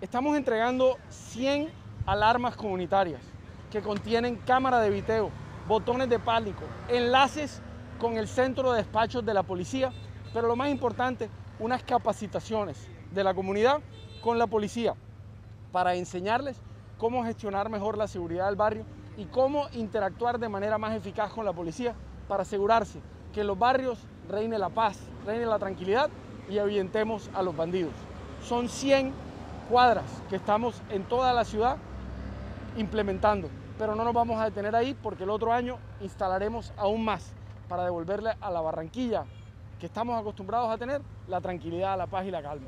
Estamos entregando 100 alarmas comunitarias que contienen cámara de video, botones de pánico, enlaces con el centro de despachos de la policía, pero lo más importante, unas capacitaciones de la comunidad con la policía para enseñarles cómo gestionar mejor la seguridad del barrio y cómo interactuar de manera más eficaz con la policía para asegurarse que en los barrios reine la paz, reine la tranquilidad y ahuyentemos a los bandidos. Son 100 cuadras que estamos en toda la ciudad implementando, pero no nos vamos a detener ahí porque el otro año instalaremos aún más para devolverle a la Barranquilla que estamos acostumbrados a tener la tranquilidad, la paz y la calma.